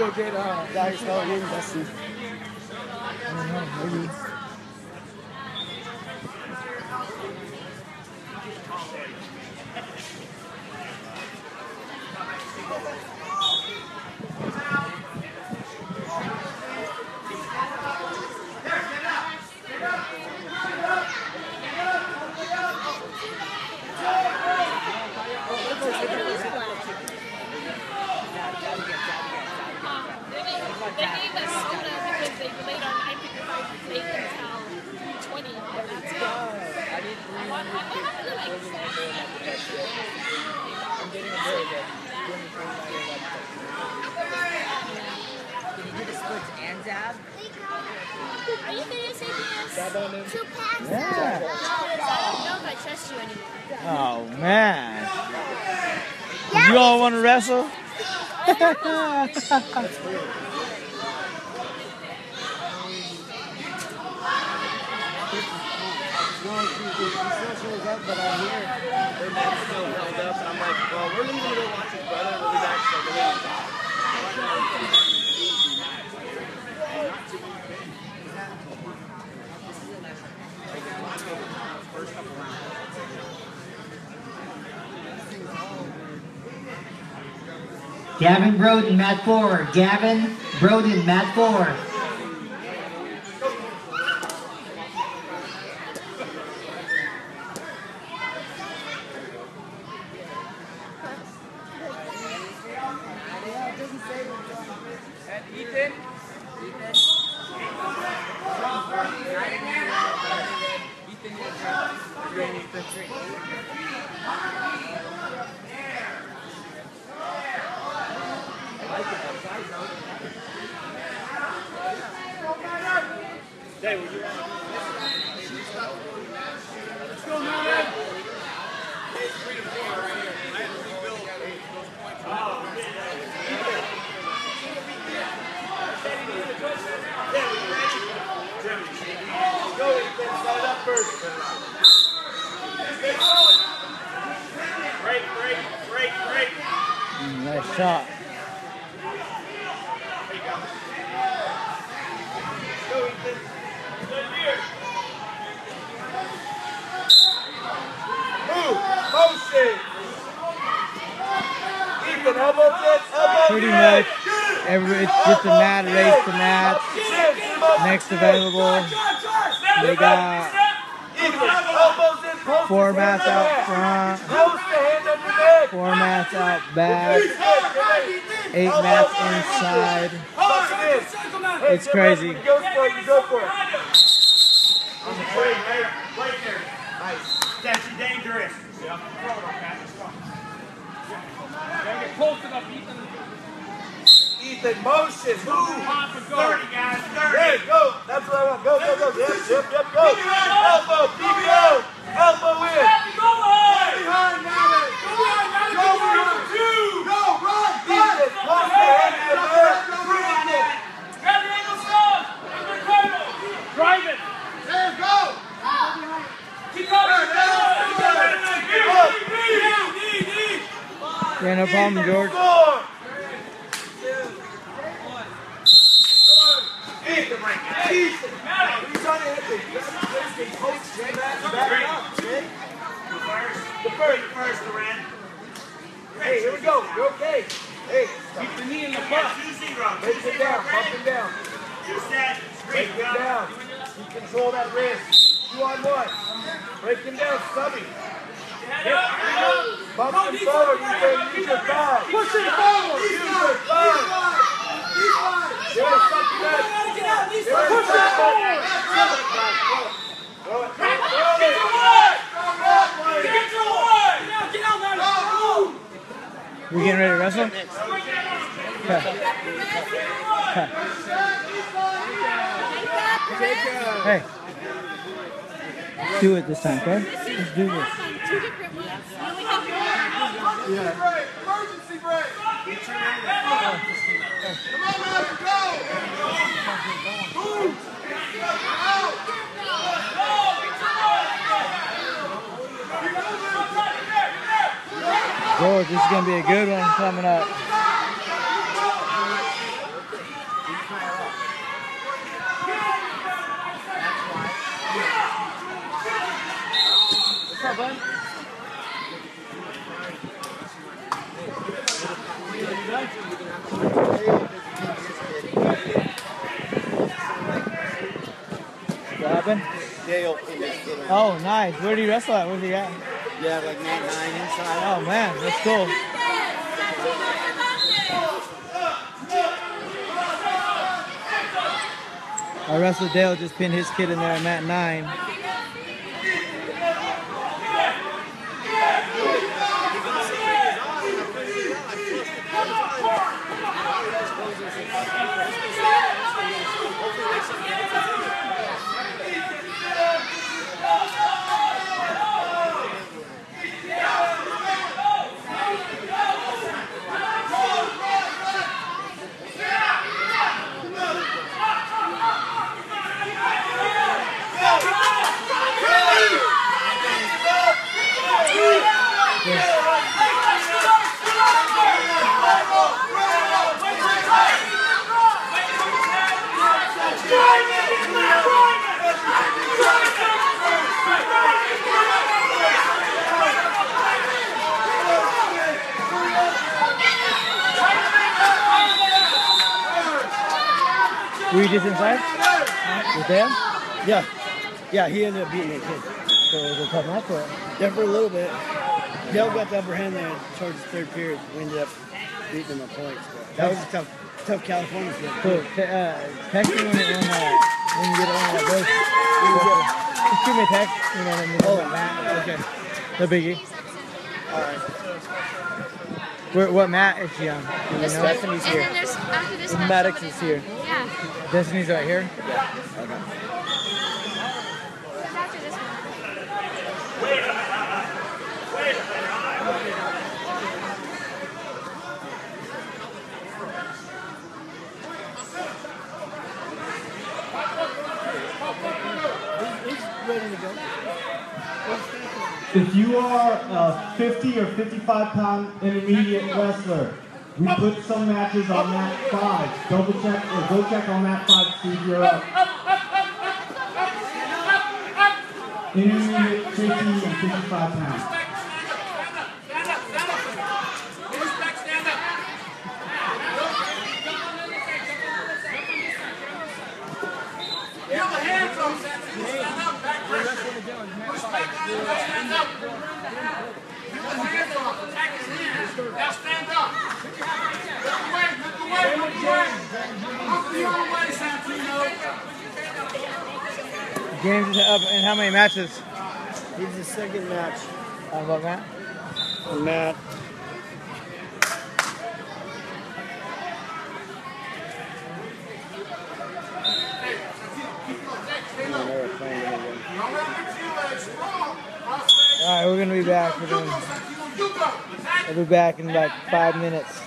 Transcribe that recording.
go get uh, Hall Dustin. I don't know, maybe. They gave us soda because they delayed our night because they until 20. But that's good. I want, I want to like I'm getting a break at 20, Can you do the splits and dab? Are you going to say this? Dab on? Two packs? Yeah. No, oh, I don't know if I trust you anymore. Oh, man. You all want to wrestle? No, she, she still shows up, but I'm here. Their dad's still held up, and I'm like, well, we're leaving to go watch his brother. We'll be back. So Gavin Broden, Matt forward. Gavin Broden, Matt. And Ethan. Ethan. Ethan, you're in the three. Go, break, break, break. Mm, Nice shot. Go, Ethan. Good here. Move. Motion. Ethan, elbow kick, elbow Pretty much every, it's just a mat race to match. Chin, chin up. Next available, they got Ethan, elbows in, post four mats out front, Post the hand on your neck. four mats out back, eight mats inside. It's crazy. You go for it, you go for it. On the plate, right? Plate there. Nice. That's dangerous. Ethan, motion, move. 30, guys, 30. There, go. That's what I want. Go, go, go. Yep, yep, yep, go. Elbow, PBO. Elbow in. Go behind, Navin. Go behind, Go behind. Go, run, Ethan, post the hand in the back. Critical. Drive it! There, go! Keep going! Yeah, no problem, George. Four. Ethan, Ethan. He's trying to hit the the post, Jay, back, back up, Jay. The first, first, Duran. Hey, here we go. You're okay. Hey, keep the knee in the butt. Break it down, bump it down. Break it down. You control that wrist. Two on one. Break him down, stubby. Bump him forward. You can use your thigh. Push it forward. Use your thigh. There is something that. There is something. Throw it. Throw it. We getting ready to wrestle? Hey. Do it this time, okay? Let's do this. Two different ones. You only have one. Break! Emergency break! Come on, Navin, go! Move! Out! George, this is going to be a good one coming up. Robin? Dale. Oh, nice. Where do you wrestle at? Where's he at? Yeah, like mat 9 inside. Oh, man. let's go. I wrestled Dale, just pinned his kid in there. At nine. Were you just inside? With them? Yeah. Yeah, he ended up beating that kid. So it was a tough match for it. Yeah, for a little bit. Dale got the upper hand there towards the third period. We ended up beating him on points. But that was a tough, tough California field. So, te- uh, text me when, it, when, uh, when you get it on like this. Just shoot me a text, you know, and then Oh, what mat. Okay. No biggie. All right. Where, what mat is she on? Do you know? one, Destiny's and here. then there's after this Maddox is here. Yeah. Destiny's right here. This one? If you are a 50 or 55 pound intermediate wrestler, we put some matches on mat 5. Double check or go check on mat 5 to see if you're up. Intermediate 50 and 55 pounds. Now James is up in how many matches? He's the second match. Uh, what mat? And Matt. All right, we're gonna be back. We're gonna, we'll be back in like five minutes.